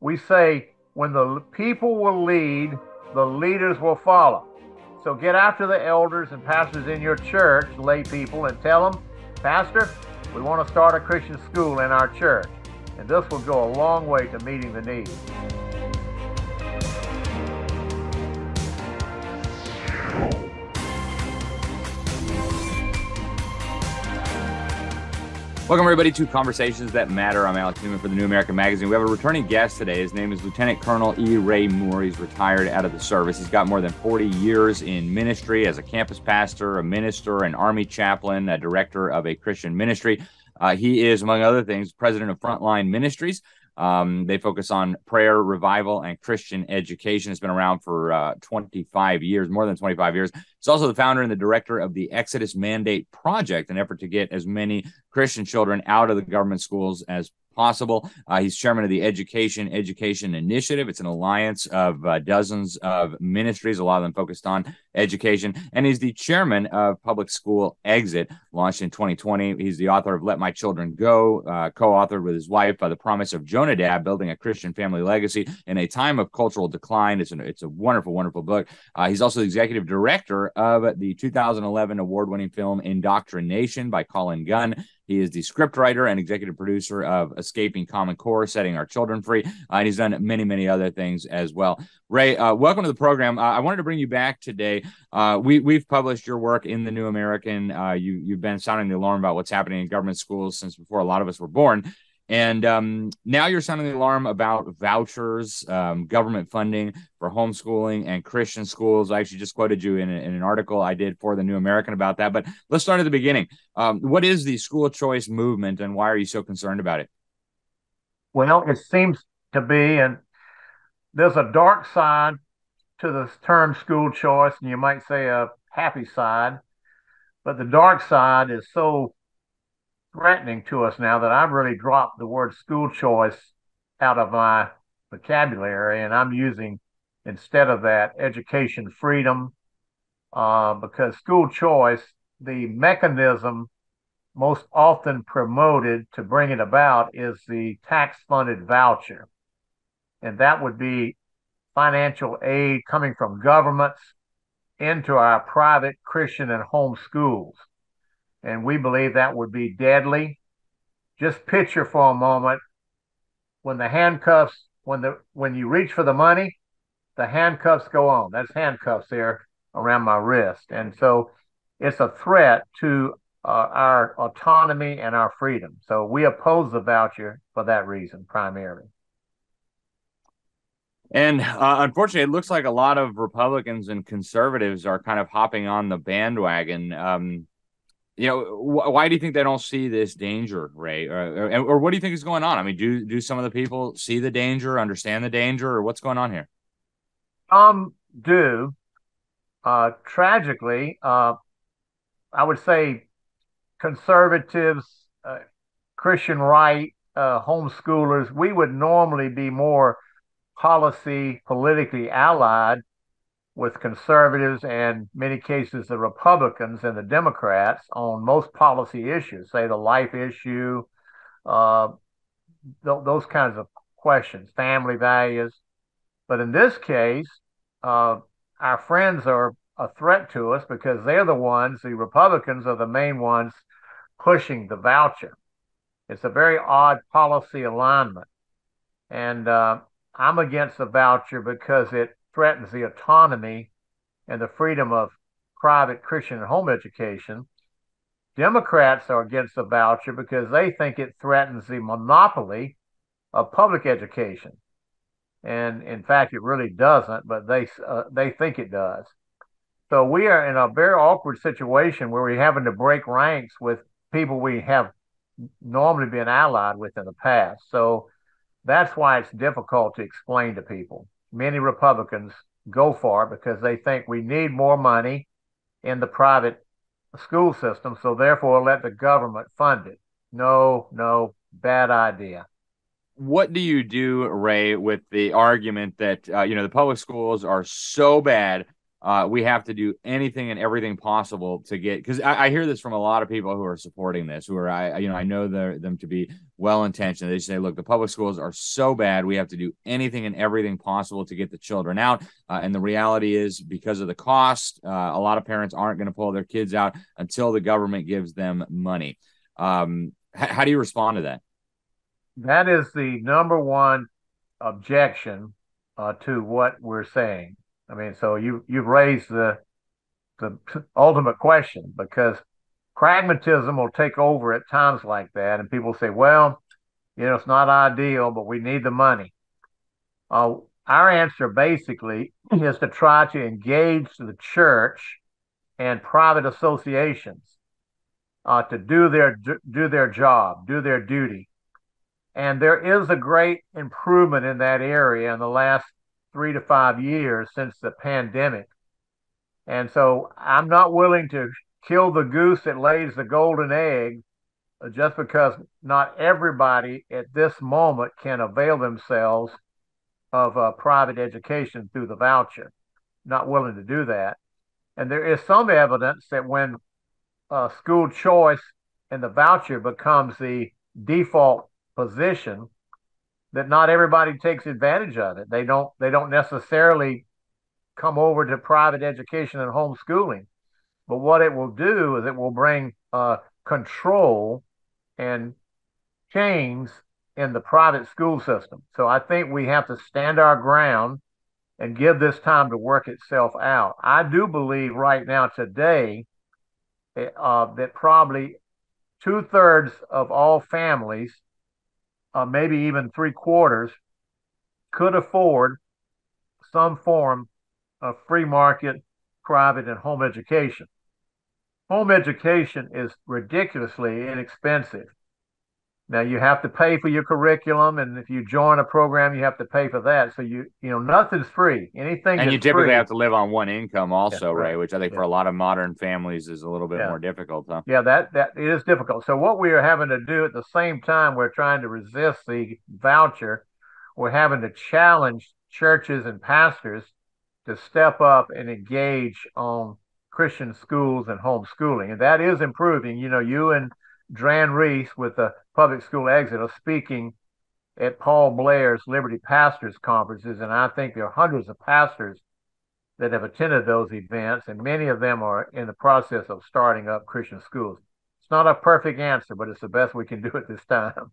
we say, when the people will lead, the leaders will follow. So get after the elders and pastors in your church, lay people, and tell them, Pastor, we want to start a Christian school in our church. And this will go a long way to meeting the needs. Welcome, everybody, to Conversations That Matter. I'm Alex Newman for the New American Magazine. We have a returning guest today. His name is Lieutenant Colonel E. Ray Moore. He's retired out of the service. He's got more than 40 years in ministry as a campus pastor, a minister, an Army chaplain, a director of a Christian ministry. Uh, he is, among other things, president of Frontline Ministries, um, they focus on prayer, revival, and Christian education. It's been around for uh, 25 years, more than 25 years. It's also the founder and the director of the Exodus Mandate Project, an effort to get as many Christian children out of the government schools as possible. Uh, he's chairman of the Education Education Initiative. It's an alliance of uh, dozens of ministries, a lot of them focused on education. And he's the chairman of Public School Exit, launched in 2020. He's the author of Let My Children Go, uh, co authored with his wife by The Promise of Jonadab, Building a Christian Family Legacy in a Time of Cultural Decline. It's, an, it's a wonderful, wonderful book. Uh, he's also the executive director of the 2011 award winning film Indoctrination by Colin Gunn. He is the scriptwriter and executive producer of Escaping Common Core, Setting Our Children Free. Uh, and he's done many, many other things as well. Ray, uh, welcome to the program. Uh, I wanted to bring you back today. Uh, we, we've published your work in the New American. Uh, you, you've been sounding the alarm about what's happening in government schools since before a lot of us were born. And um, now you're sounding the alarm about vouchers, um, government funding for homeschooling and Christian schools. I actually just quoted you in, a, in, an article I did for the New American about that. But let's start at the beginning. Um, what is the school choice movement and why are you so concerned about it? Well, it seems to be, and there's a dark side to the term school choice, and you might say a happy side. But the dark side is so threatening to us now that I've really dropped the word school choice out of my vocabulary, and I'm using instead of that education freedom, uh, because school choice, the mechanism most often promoted to bring it about is the tax funded voucher. And that would be financial aid coming from governments into our private Christian and home schools and we believe that would be deadly. Just picture for a moment when the handcuffs, when the when you reach for the money, the handcuffs go on. That's handcuffs there around my wrist, and so it's a threat to uh, our autonomy and our freedom. So we oppose the voucher for that reason primarily. And uh, unfortunately, it looks like a lot of Republicans and conservatives are kind of hopping on the bandwagon. Um, you know, wh- why do you think they don't see this danger, Ray? Or, or, or, what do you think is going on? I mean, do do some of the people see the danger, understand the danger, or what's going on here? Um, do. Uh, tragically, uh, I would say conservatives, uh, Christian right, uh, homeschoolers, we would normally be more policy politically allied with conservatives and many cases the Republicans and the Democrats on most policy issues, say the life issue, uh, th- those kinds of questions, family values. But in this case, uh, our friends are a threat to us because they're the ones, the Republicans are the main ones pushing the voucher. It's a very odd policy alignment. And uh, I'm against the voucher because it threatens the autonomy and the freedom of private Christian home education. Democrats are against the voucher because they think it threatens the monopoly of public education. And in fact, it really doesn't, but they uh, they think it does. So we are in a very awkward situation where we're having to break ranks with people we have normally been allied with in the past. So that's why it's difficult to explain to people many Republicans go for because they think we need more money in the private school system, so therefore let the government fund it. No, no, bad idea. What do you do, Ray, with the argument that uh, you know the public schools are so bad uh, we have to do anything and everything possible to get because I, I, hear this from a lot of people who are supporting this who are I you know I know them to be well intentioned they say look the public schools are so bad we have to do anything and everything possible to get the children out. Uh, and the reality is because of the cost uh, a lot of parents aren't going to pull their kids out until the government gives them money. Um, h- how do you respond to that? That is the number one objection uh, to what we're saying I mean, so you you've raised the the ultimate question because pragmatism will take over at times like that, and people say, "Well, you know, it's not ideal, but we need the money." Uh, our answer basically is to try to engage the church and private associations uh, to do their do their job, do their duty, and there is a great improvement in that area in the last three to five years since the pandemic. And so I'm not willing to kill the goose that lays the golden egg just because not everybody at this moment can avail themselves of uh, private education through the voucher. Not willing to do that. And there is some evidence that when uh, school choice and the voucher becomes the default position, that not everybody takes advantage of it. They don't they don't necessarily come over to private education and homeschooling. But what it will do is it will bring uh, control and change in the private school system. So I think we have to stand our ground and give this time to work itself out. I do believe right now today uh, that probably two thirds of all families uh, maybe even three quarters, could afford some form of free market, private, and home education. Home education is ridiculously inexpensive. Now you have to pay for your curriculum, and if you join a program, you have to pay for that. So you you know nothing's free. Anything and you typically free, have to live on one income also, right? Which I think yeah. for a lot of modern families is a little bit yeah. more difficult. Huh? Yeah, that that it is difficult. So what we are having to do at the same time, we're trying to resist the voucher. We're having to challenge churches and pastors to step up and engage on Christian schools and homeschooling, and that is improving. You know, you and Dran Reese with the Public School Exit are speaking at Paul Blair's Liberty Pastors Conferences, and I think there are hundreds of pastors that have attended those events, and many of them are in the process of starting up Christian schools. It's not a perfect answer, but it's the best we can do at this time.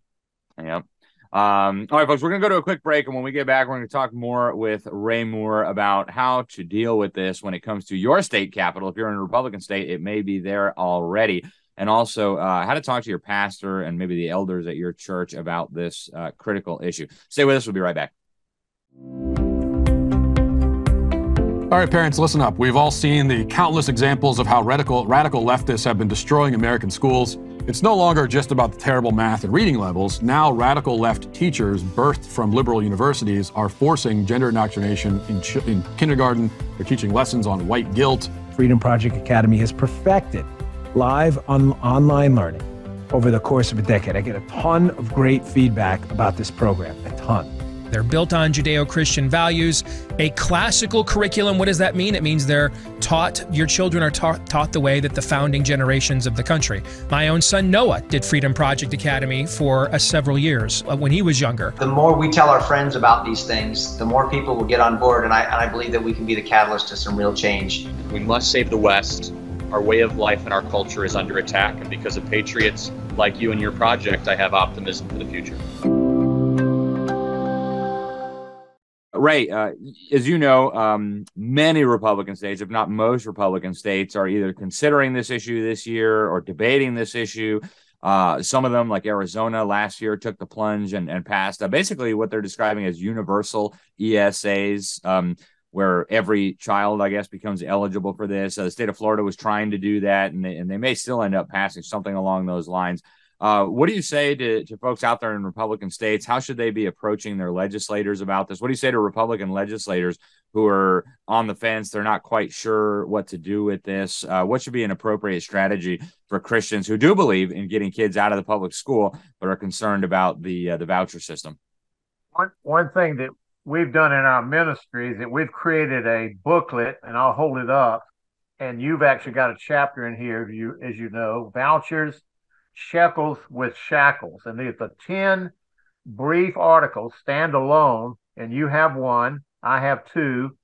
Yep. Um, all right, folks, we're going to go to a quick break. And when we get back, we're going to talk more with Ray Moore about how to deal with this when it comes to your state capital. If you're in a Republican state, it may be there already and also uh, how to talk to your pastor and maybe the elders at your church about this uh, critical issue. Stay with us. We'll be right back. All right, parents, listen up. We've all seen the countless examples of how radical, radical leftists have been destroying American schools. It's no longer just about the terrible math and reading levels. Now, radical left teachers birthed from liberal universities are forcing gender indoctrination in, ch- in kindergarten. They're teaching lessons on white guilt. Freedom Project Academy has perfected live on online learning over the course of a decade. I get a ton of great feedback about this program, a ton. They're built on Judeo Christian values, a classical curriculum. What does that mean? It means they're taught, your children are ta- taught the way that the founding generations of the country. My own son Noah did Freedom Project Academy for uh, several years uh, when he was younger. The more we tell our friends about these things, the more people will get on board. And I, and I believe that we can be the catalyst to some real change. We must save the West our way of life and our culture is under attack. And because of patriots like you and your project, I have optimism for the future. Ray, uh, as you know, um, many Republican states, if not most Republican states, are either considering this issue this year or debating this issue. Uh, some of them, like Arizona last year, took the plunge and, and passed uh, basically what they're describing as universal ESAs. Um, where every child, I guess, becomes eligible for this. Uh, the state of Florida was trying to do that, and they, and they may still end up passing something along those lines. Uh, what do you say to, to folks out there in Republican states? How should they be approaching their legislators about this? What do you say to Republican legislators who are on the fence? They're not quite sure what to do with this. Uh, what should be an appropriate strategy for Christians who do believe in getting kids out of the public school but are concerned about the uh, the voucher system? One one thing that we've done in our ministries that we've created a booklet, and I'll hold it up. And you've actually got a chapter in here, you as you know, vouchers, shekels with shackles, and these are ten brief articles, stand alone, and you have one, I have two,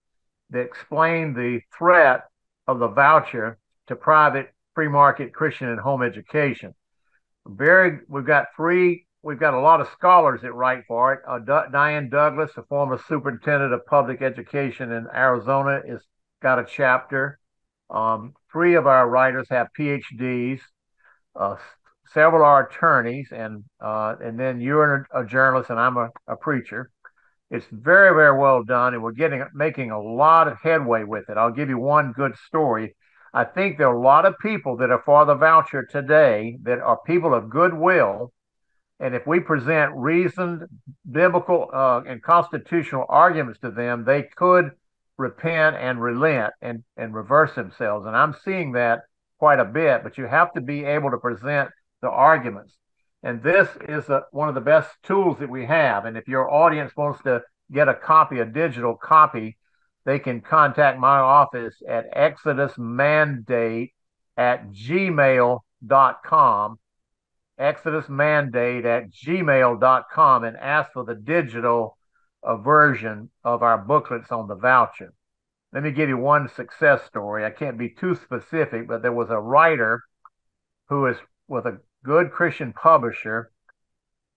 that explain the threat of the voucher to private free market Christian and home education. Very, we've got three we've got a lot of scholars that write for it. Uh, D- Diane Douglas, the former superintendent of public education in Arizona, is got a chapter. Um, three of our writers have PhDs. Uh, several are attorneys, and uh, and then you're a, a journalist, and I'm a, a, preacher. It's very very well done, and we're getting making a lot of headway with it. I'll give you one good story. I think there are a lot of people that are for the voucher today that are people of goodwill and if we present reasoned biblical uh, and constitutional arguments to them, they could repent and relent and, and reverse themselves. And I'm seeing that quite a bit, but you have to be able to present the arguments. And this is a, one of the best tools that we have. And if your audience wants to get a copy, a digital copy, they can contact my office at exodusmandate at gmail.com exodusmandate at gmail.com and ask for the digital uh, version of our booklets on the voucher. Let me give you one success story. I can't be too specific, but there was a writer who is with a good Christian publisher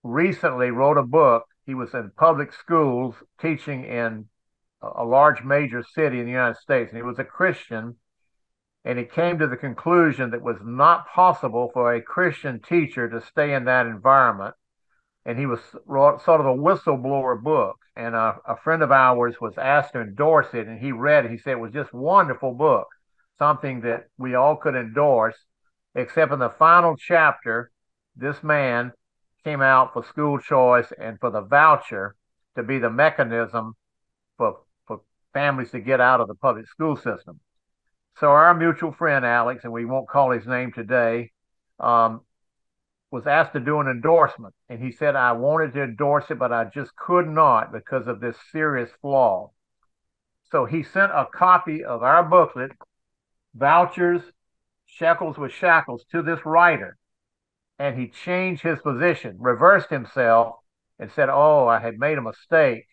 recently wrote a book. He was in public schools teaching in a large major city in the United States, and he was a Christian and he came to the conclusion that it was not possible for a Christian teacher to stay in that environment. And he was sort of a whistleblower book. And a, a friend of ours was asked to endorse it, and he read it. He said it was just wonderful book, something that we all could endorse, except in the final chapter, this man came out for school choice and for the voucher to be the mechanism for, for families to get out of the public school system. So our mutual friend Alex, and we won't call his name today, um, was asked to do an endorsement, and he said I wanted to endorse it, but I just could not because of this serious flaw. So he sent a copy of our booklet, Vouchers, Shekels with Shackles, to this writer, and he changed his position, reversed himself, and said, "Oh, I had made a mistake."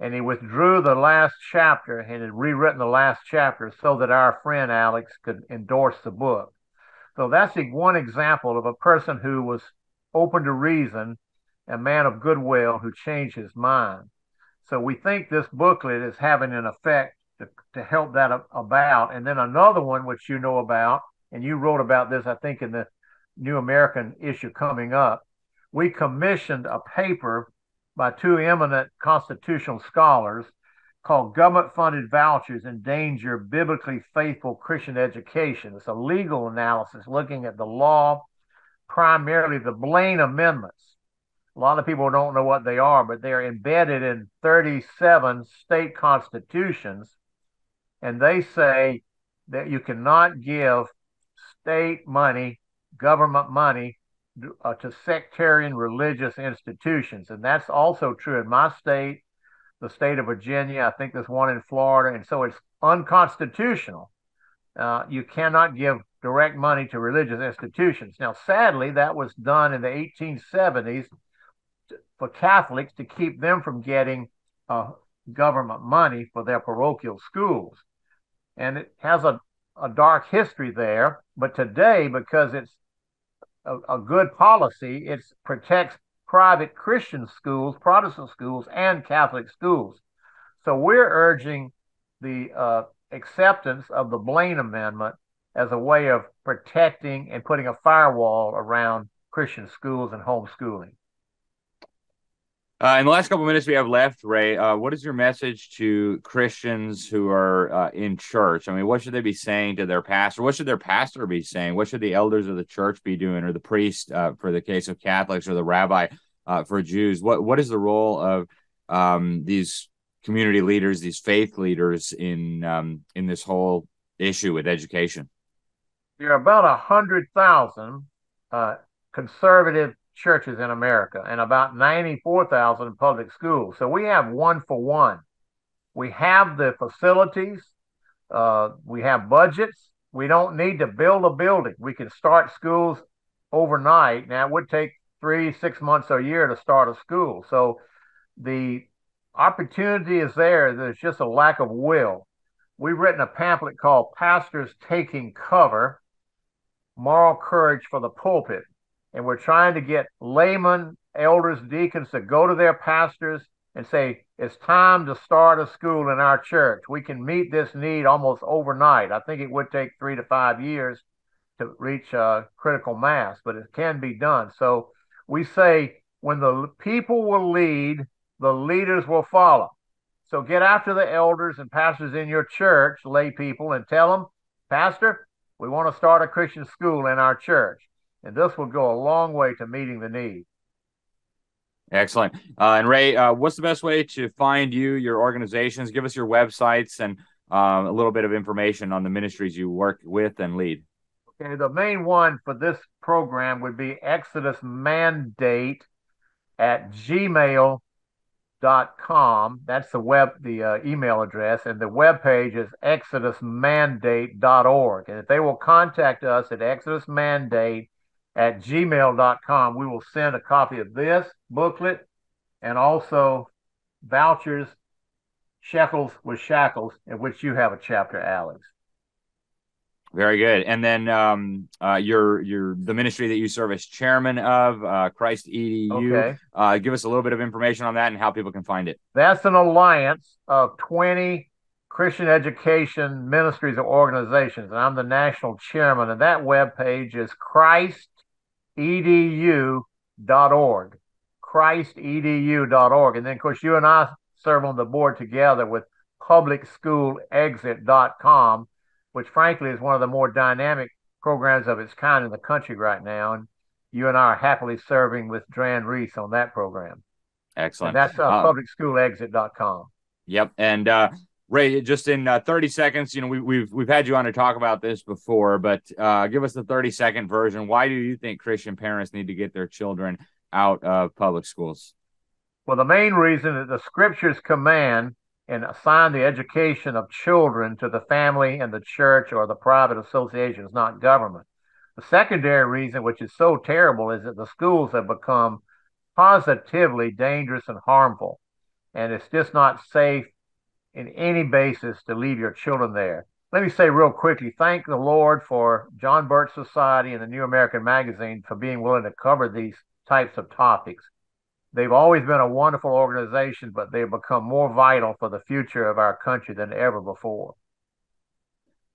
And he withdrew the last chapter and had rewritten the last chapter so that our friend Alex could endorse the book. So that's one example of a person who was open to reason, a man of goodwill who changed his mind. So we think this booklet is having an effect to, to help that about. And then another one, which you know about, and you wrote about this, I think, in the New American issue coming up. We commissioned a paper by two eminent constitutional scholars called Government Funded Vouchers Endanger Biblically Faithful Christian Education. It's a legal analysis looking at the law, primarily the Blaine Amendments. A lot of people don't know what they are, but they're embedded in 37 state constitutions. And they say that you cannot give state money, government money, uh, to sectarian religious institutions. And that's also true in my state, the state of Virginia. I think there's one in Florida. And so it's unconstitutional. Uh, you cannot give direct money to religious institutions. Now, sadly, that was done in the 1870s for Catholics to keep them from getting uh, government money for their parochial schools. And it has a, a dark history there. But today, because it's a, a good policy. It protects private Christian schools, Protestant schools, and Catholic schools. So we're urging the uh, acceptance of the Blaine Amendment as a way of protecting and putting a firewall around Christian schools and homeschooling. Uh, in the last couple minutes we have left, Ray, uh, what is your message to Christians who are uh, in church? I mean, what should they be saying to their pastor? What should their pastor be saying? What should the elders of the church be doing, or the priest uh, for the case of Catholics, or the rabbi uh, for Jews? What What is the role of um, these community leaders, these faith leaders in um, in this whole issue with education? There are about a hundred thousand uh, conservative churches in America and about 94,000 public schools. So we have one for one. We have the facilities, uh, we have budgets. We don't need to build a building. We can start schools overnight. Now, it would take three, six months or a year to start a school. So the opportunity is there. There's just a lack of will. We've written a pamphlet called Pastors Taking Cover Moral Courage for the Pulpit. And we're trying to get laymen, elders, deacons to go to their pastors and say, it's time to start a school in our church. We can meet this need almost overnight. I think it would take three to five years to reach a critical mass, but it can be done. So we say when the people will lead, the leaders will follow. So get after the elders and pastors in your church, lay people, and tell them, Pastor, we want to start a Christian school in our church. And this will go a long way to meeting the need. Excellent. Uh, and Ray, uh, what's the best way to find you, your organizations? Give us your websites and uh, a little bit of information on the ministries you work with and lead. Okay, the main one for this program would be Exodus Mandate at gmail.com. That's the web, the uh, email address, and the web page is exodusmandate.org. And if they will contact us at exodusmandate at gmail.com, we will send a copy of this booklet and also vouchers, shekels with shackles, in which you have a chapter, Alex. Very good. And then um, uh, your your the ministry that you serve as chairman of uh, Christ EDU. Okay. Uh, give us a little bit of information on that and how people can find it. That's an alliance of 20 Christian education ministries or organizations, and I'm the national chairman. And that web page is christedu.org. Christedu.org. And then, of course, you and I serve on the board together with publicschoolexit.com which frankly is one of the more dynamic programs of its kind in the country right now. And you and I are happily serving with Dran Reese on that program. Excellent. And that's uh, uh, publicschoolexit.com. Yep. And uh, Ray, just in uh, 30 seconds, you know, we, we've we've had you on to talk about this before, but uh, give us the 30 second version. Why do you think Christian parents need to get their children out of public schools? Well, the main reason is the scriptures command and assign the education of children to the family and the church or the private associations, not government. The secondary reason, which is so terrible, is that the schools have become positively dangerous and harmful. And it's just not safe in any basis to leave your children there. Let me say real quickly thank the Lord for John Birch Society and the New American Magazine for being willing to cover these types of topics. They've always been a wonderful organization, but they've become more vital for the future of our country than ever before.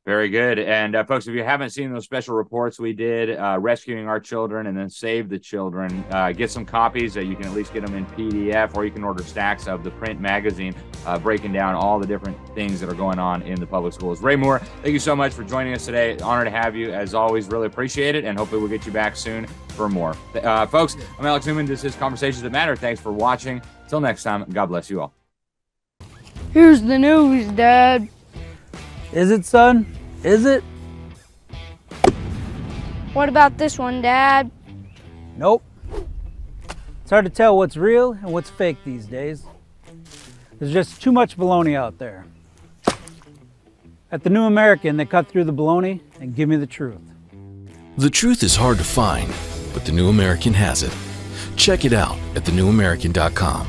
Very good. And uh, folks, if you haven't seen those special reports we did, uh, rescuing our children and then save the children, uh, get some copies. That you can at least get them in PDF, or you can order stacks of the print magazine, uh, breaking down all the different things that are going on in the public schools. Ray Moore, thank you so much for joining us today. Honor to have you, as always. Really appreciate it, and hopefully we'll get you back soon for more. Uh, folks, I'm Alex Newman. This is Conversations That Matter. Thanks for watching. Until next time, God bless you all. Here's the news, Dad. Is it, son? Is it? What about this one, Dad? Nope. It's hard to tell what's real and what's fake these days. There's just too much baloney out there. At the New American, they cut through the baloney and give me the truth. The truth is hard to find, but the New American has it. Check it out at thenewamerican.com.